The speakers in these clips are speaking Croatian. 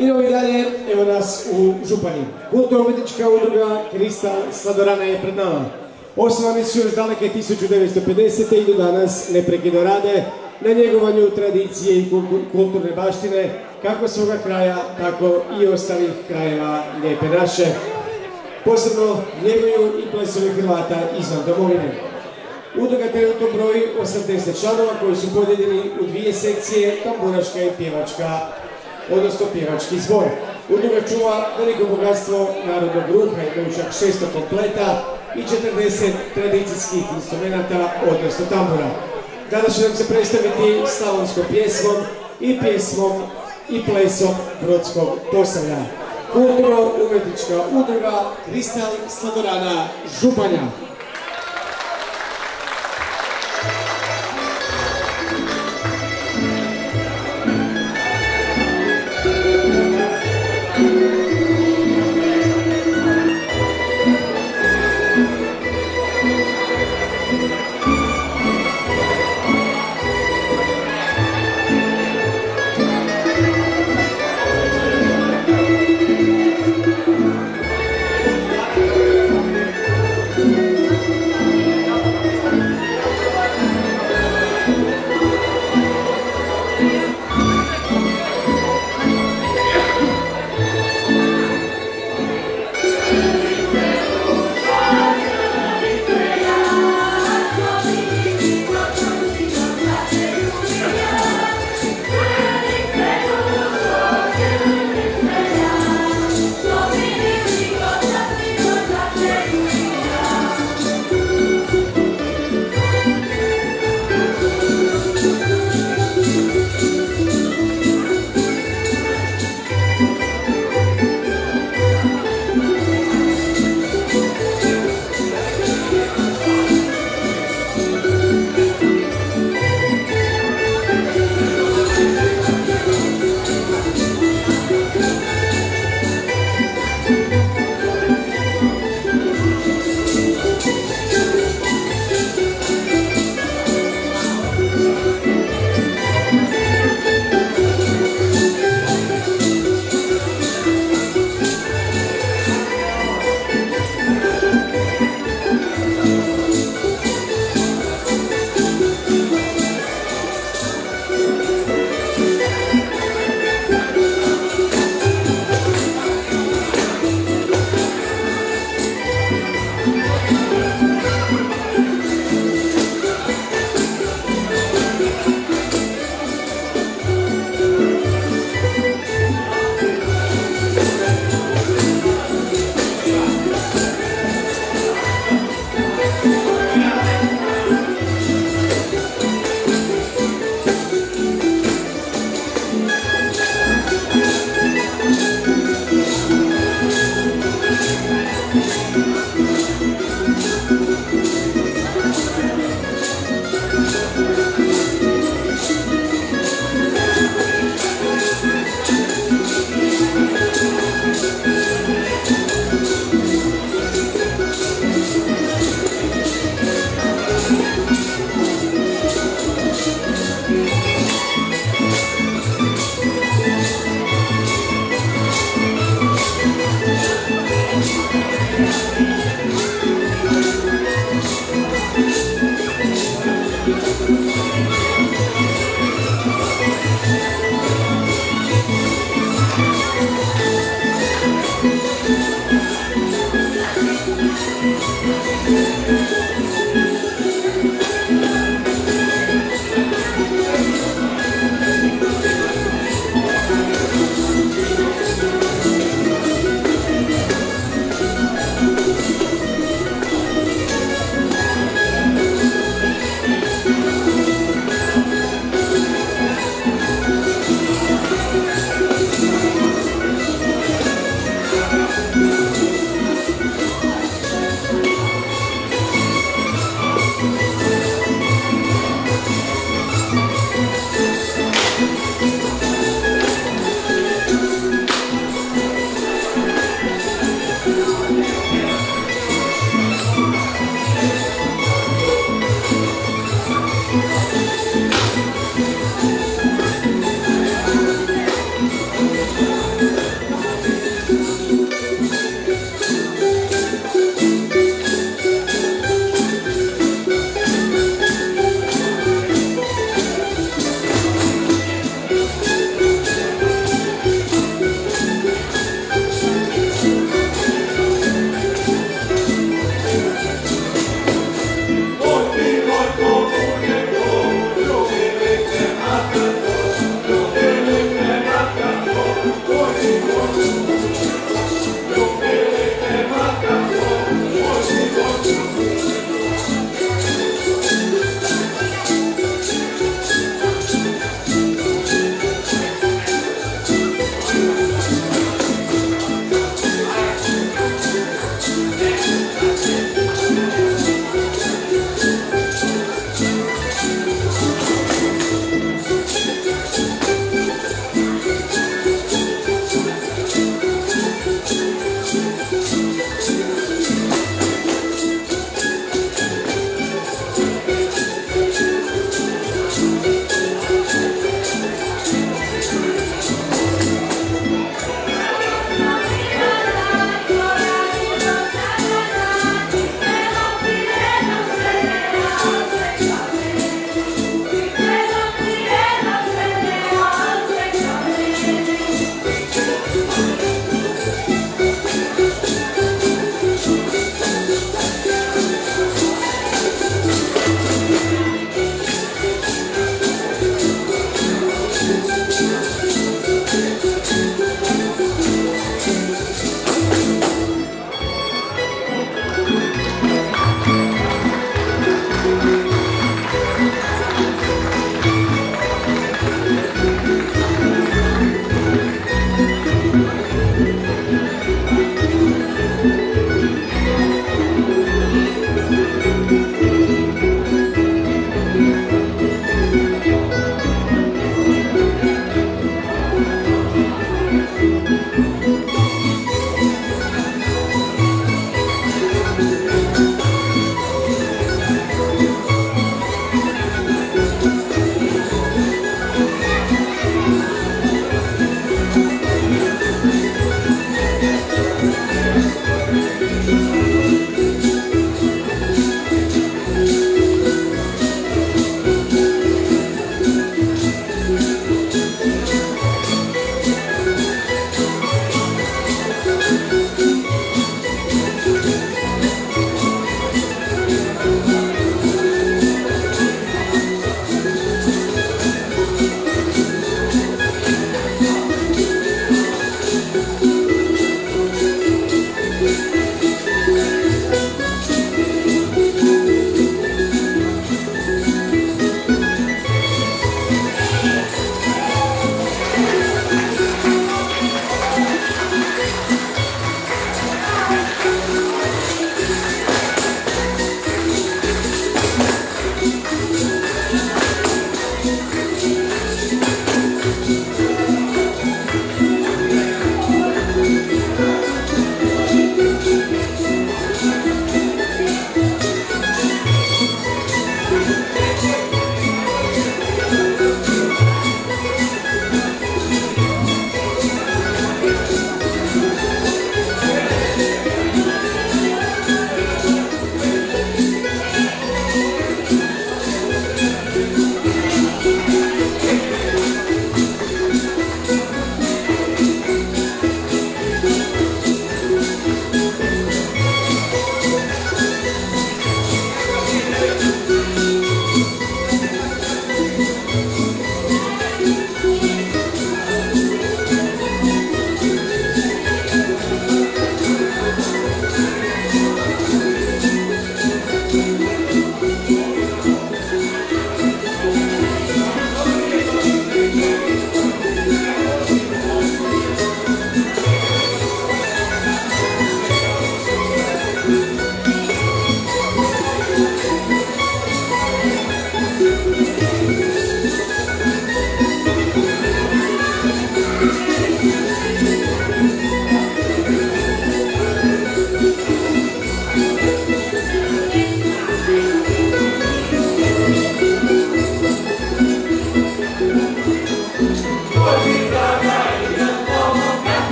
Idemo i dalje, evo nas u Županji. Kulturno-umjetnička udruga Kristal Sladorana je pred nama. Osnovani su još daleke 1950. i do danas neprekidno rade na njegovanju tradicije i kulturne baštine kako svoga kraja, tako i ostalih krajeva Lijepe naše. Posebno njeguju i plesovi Hrvata izvan domovine. Udruga trenutno broji 80 članova koji su podijeljeni u dvije sekcije, tamburaška i pjevačka odnosno pjevački zbor. Udruga čuva veliko bogatstvo narodnog ruha, imaju čak 600 kompleta i 40 tradicijskih instrumenta, odnosno tambura. Danas će nam se predstaviti slavonskom pjesmom i pjesmom i plesom Brodskog posavlja. Kulturno-umjetnička udruga Kristal Sladorana Županja.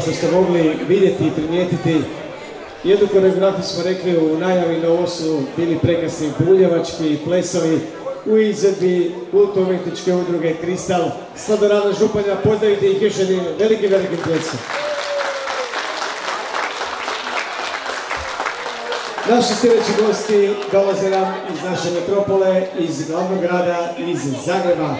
Kao što ste mogli vidjeti i primijetiti, jednu koreografiju smo rekli u najavi, no ovo su bili prekrasni buljevački plesovi u izvedbi kulturno-umjetničke udruge Kristal Sladorana Županja. Pozdravite ih još jednim velikim, velikim pljesom. Naši sljedeći gosti dolaze nam iz naše metropole, iz glavnog grada, iz Zagreba.